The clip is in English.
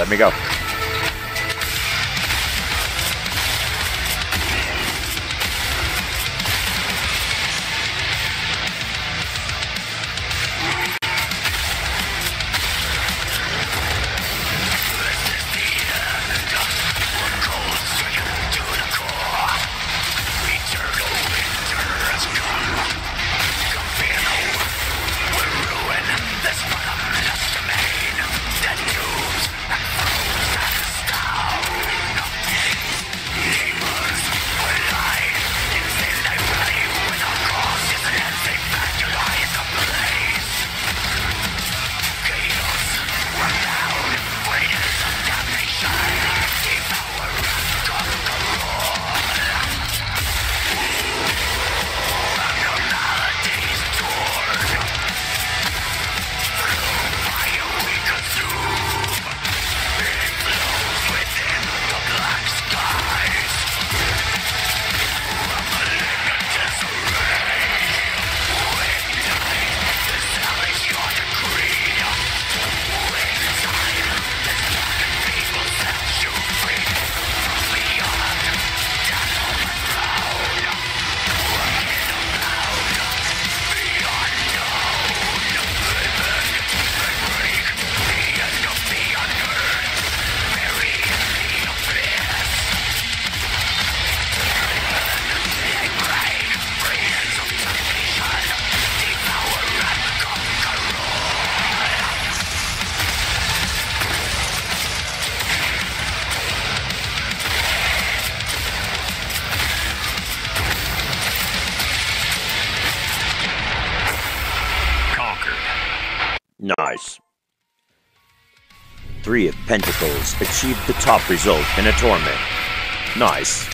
Let me go. Nice. Three of Pentacles achieved the top result in a tournament. Nice.